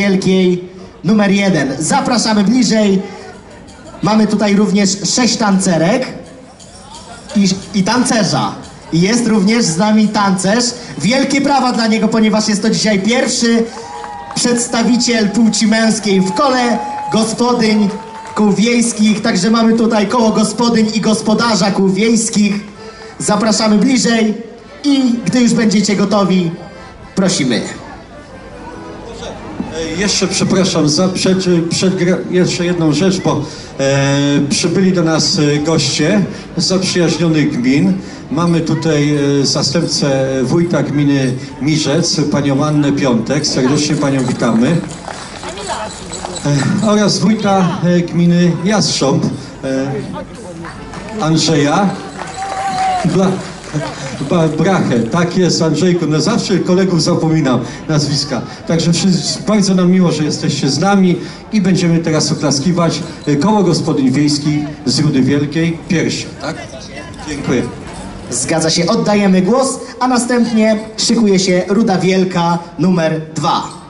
Wielkiej numer jeden. Zapraszamy bliżej. Mamy tutaj również sześć tancerek i, i tancerza. Jest również z nami tancerz. Wielkie brawa dla niego, ponieważ jest to dzisiaj pierwszy przedstawiciel płci męskiej w kole gospodyń kół wiejskich. Także mamy tutaj koło gospodyń i gospodarza kół wiejskich. Zapraszamy bliżej i gdy już będziecie gotowi, prosimy. E, Jeszcze przepraszam za przed, przed jeszcze jedną rzecz, bo e, przybyli do nas e, goście z zaprzyjaźnionych gmin. Mamy tutaj e, zastępcę wójta gminy Mirzec, panią Annę Piątek. Serdecznie panią witamy. E, oraz wójta gminy Jastrząb, e, Andrzeja. Ba, Brachę, tak jest Andrzejku, no zawsze kolegów zapominam nazwiska. Także bardzo nam miło, że jesteście z nami i będziemy teraz oklaskiwać e, koło gospodyń wiejskich z Rudy Wielkiej, piersi, tak? Dziękuję. Zgadza się, oddajemy głos, a następnie szykuje się Ruda Wielka numer dwa.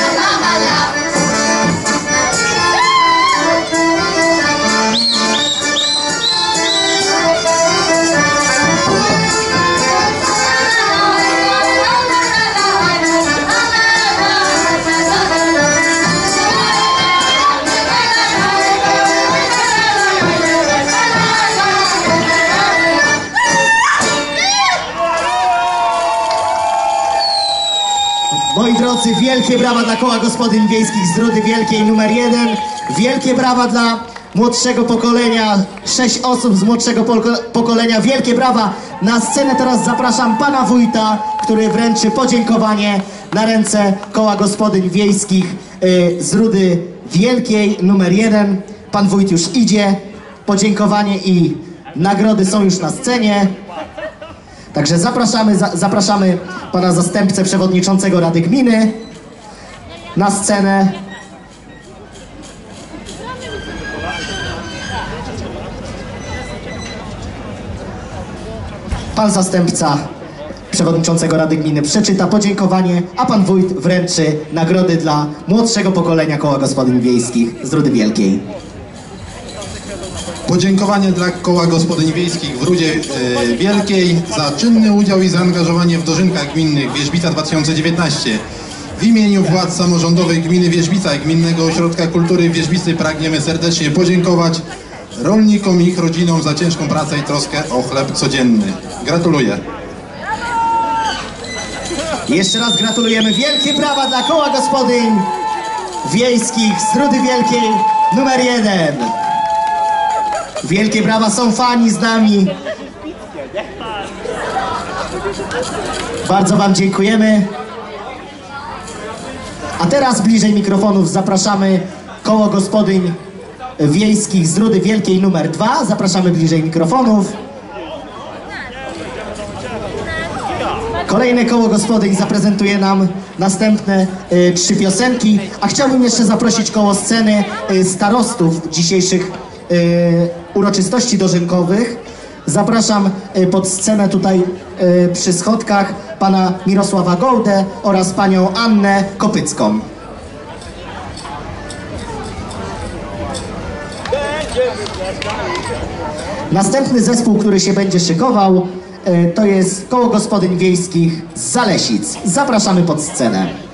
让爸爸 wielkie brawa dla koła gospodyń wiejskich z Rudy Wielkiej numer jeden. Wielkie brawa dla młodszego pokolenia, sześć osób z młodszego poko- pokolenia. Wielkie brawa. Na scenę teraz zapraszam pana wójta, który wręczy podziękowanie na ręce koła gospodyń wiejskich y, z Rudy Wielkiej numer jeden. Pan wójt już idzie. Podziękowanie i nagrody są już na scenie. Także zapraszamy, za, zapraszamy pana zastępcę przewodniczącego Rady Gminy na scenę. Pan zastępca przewodniczącego Rady Gminy przeczyta podziękowanie, a pan wójt wręczy nagrody dla młodszego pokolenia koła gospodyń wiejskich z Rudy Wielkiej. Podziękowanie dla Koła Gospodyń Wiejskich w Rudzie e, Wielkiej za czynny udział i zaangażowanie w dożynkach gminnych Wierzbica 2019. W imieniu władz samorządowych gminy Wierzbica i Gminnego Ośrodka Kultury Wierzbicy pragniemy serdecznie podziękować rolnikom i ich rodzinom za ciężką pracę i troskę o chleb codzienny. Gratuluję. Jeszcze raz gratulujemy. Wielkie brawa dla koła gospodyń wiejskich z Rudy Wielkiej numer jeden. Wielkie brawa są fani z nami. Bardzo Wam dziękujemy. A teraz bliżej mikrofonów zapraszamy koło gospodyń wiejskich z Rudy Wielkiej numer dwa. Zapraszamy bliżej mikrofonów. Kolejne koło gospodyń zaprezentuje nam następne y, trzy piosenki, a chciałbym jeszcze zaprosić koło sceny y, starostów dzisiejszych y, uroczystości dożynkowych. Zapraszam y, pod scenę tutaj y, przy schodkach pana Mirosława Gołdę oraz panią Annę Kopycką. Następny zespół, który się będzie szykował, e, to jest Koło Gospodyń Wiejskich z Zalesic. Zapraszamy pod scenę.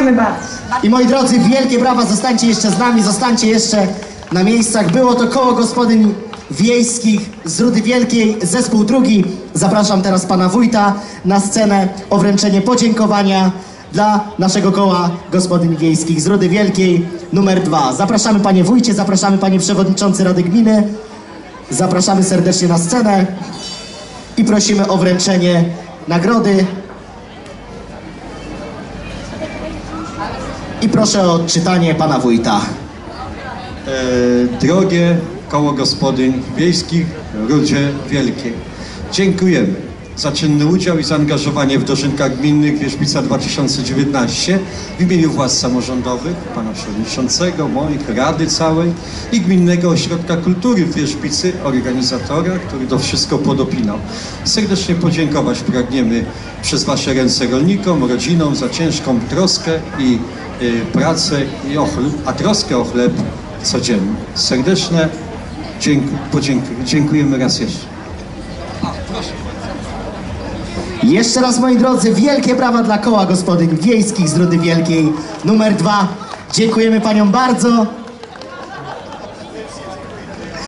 Dziękujemy bardzo. I moi drodzy, wielkie brawa, zostańcie jeszcze z nami, zostańcie jeszcze na miejscach. Było to koło gospodyń wiejskich z Rudy Wielkiej, zespół drugi. Zapraszam teraz pana wójta na scenę o wręczenie podziękowania dla naszego koła gospodyń wiejskich z Rudy Wielkiej numer dwa. Zapraszamy panie wójcie, zapraszamy panie przewodniczący Rady Gminy. Zapraszamy serdecznie na scenę i prosimy o wręczenie nagrody proszę o odczytanie pana wójta. E, drogie koło gospodyń wiejskich Rudzie Wielkiej. Dziękujemy za czynny udział i zaangażowanie w dożynkach gminnych Wierzbica 2019 w imieniu władz samorządowych, pana przewodniczącego, moich, rady całej i Gminnego Ośrodka Kultury w Wierzbicy, organizatora, który to wszystko podopinał. Serdecznie podziękować pragniemy przez wasze ręce rolnikom, rodzinom za ciężką troskę i y, pracę i a troskę o chleb codziennie. Serdeczne dzięku, podziękuję, dziękujemy raz jeszcze. Jeszcze raz moi drodzy, wielkie brawa dla koła gospodyń wiejskich z Rudy Wielkiej numer dwa. Dziękujemy paniom bardzo.